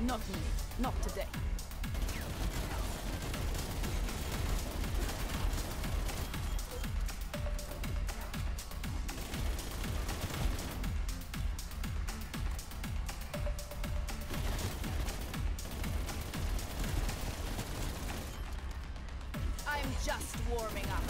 Not me. Not today. I'm just warming up.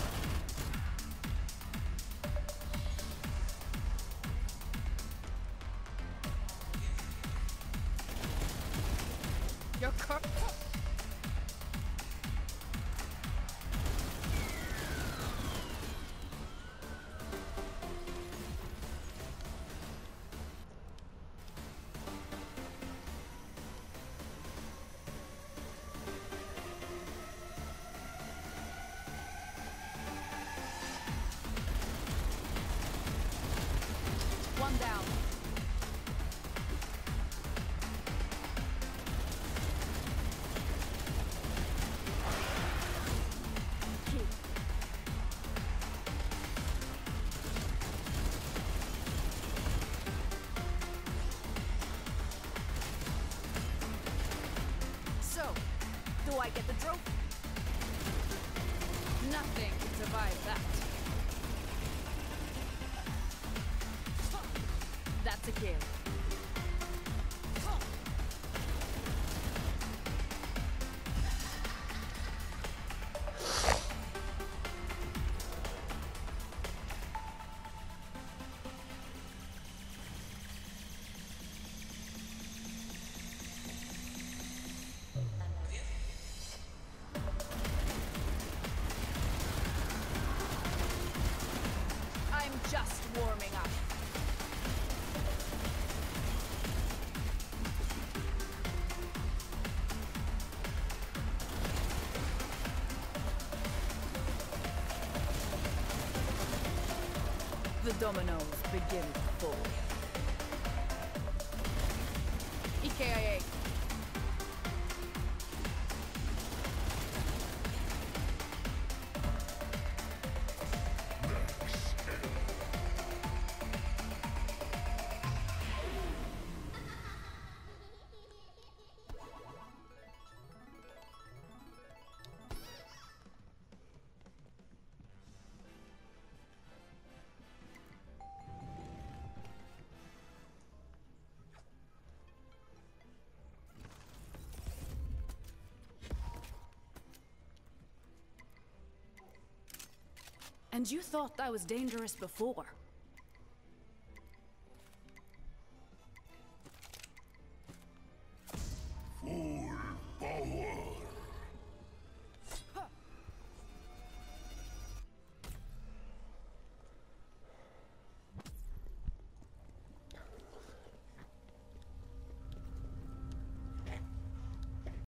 I get the trophy? Nothing can survive that. That's a kill. Just warming up. The dominoes begin to fall. EKIA. And you thought I was dangerous before.